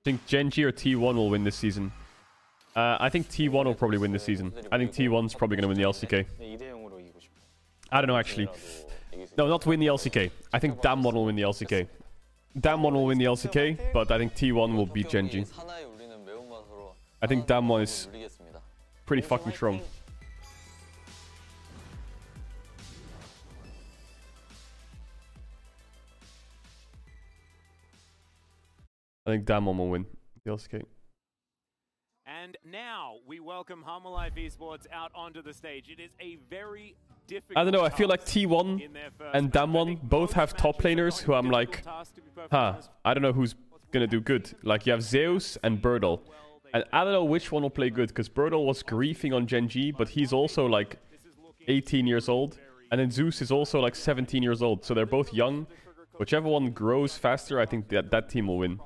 I think Gen.G or T1 will win this season. Uh, I think T1 will probably win this season. I think T1's probably going to win the LCK. I don't know, actually. No, not win the LCK. I think Damwon will win the LCK. Damwon will win the LCK, but I think T1 will beat Gen.G. I think Damwon is pretty fucking strong. I think Damwon will win LCK. And now we welcome Hanwha Life Esports out onto the stage. It is a very difficult. I don't know. I feel like T1 in their first and Damwon both have top laners who I'm like, difficult task, to be perfectly huh. I don't know who's gonna do good. Like you have Zeus and Burdol, and I don't know which one will play good because Burdol was griefing on Gen.G, but he's also like 18 years old, and then Zeus is also like 17 years old. So they're both young. Whichever one grows faster, I think that that team will win.